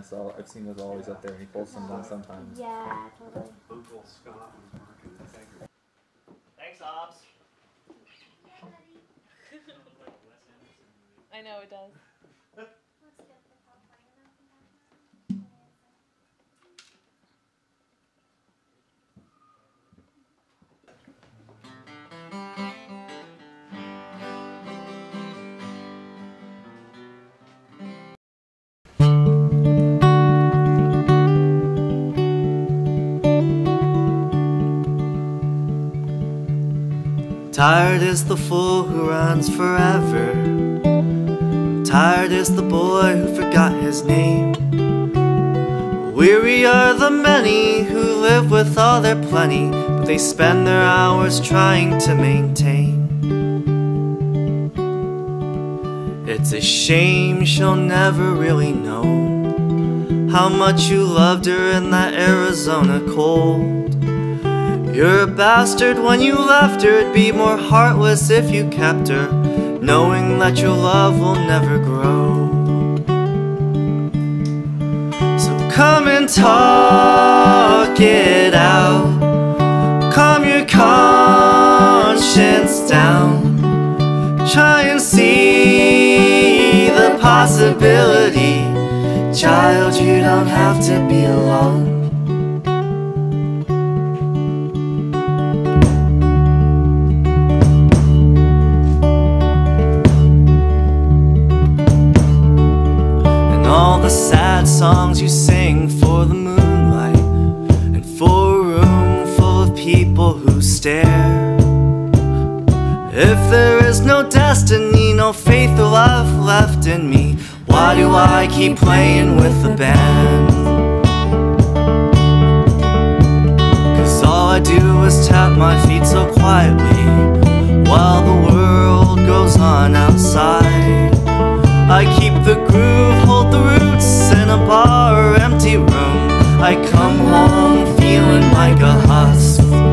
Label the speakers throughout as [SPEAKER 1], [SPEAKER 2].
[SPEAKER 1] I saw. I've seen those always up there, and he pulls them down sometimes.
[SPEAKER 2] Yeah, totally.
[SPEAKER 3] Uncle Scott was marking.
[SPEAKER 4] Thanks, Ops.
[SPEAKER 5] I know it does.
[SPEAKER 4] Tired is the fool who runs forever. Tired is the boy who forgot his name. Weary are the many who live with all their plenty, but they spend their hours trying to maintain. It's a shame she'll never really know how much you loved her in that Arizona cold. You're a bastard when you left her, it'd be more heartless if you kept her, knowing that your love will never grow. So come and talk it out, calm your conscience down, try and see the possibility. Child, you don't have to be alone. Songs you sing for the moonlight And for a room full of people who stare If there is no destiny, no faith or love left in me Why do I keep playing with the band? Cause all I do is tap my feet so quietly While the world goes on outside I keep the groove, I come home feeling like a husk.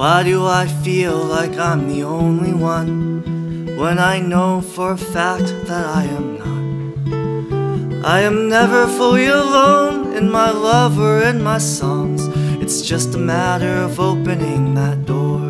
[SPEAKER 4] Why do I feel like I'm the only one when I know for a fact that I am not? I am never fully alone in my love or in my songs. It's just a matter of opening that door.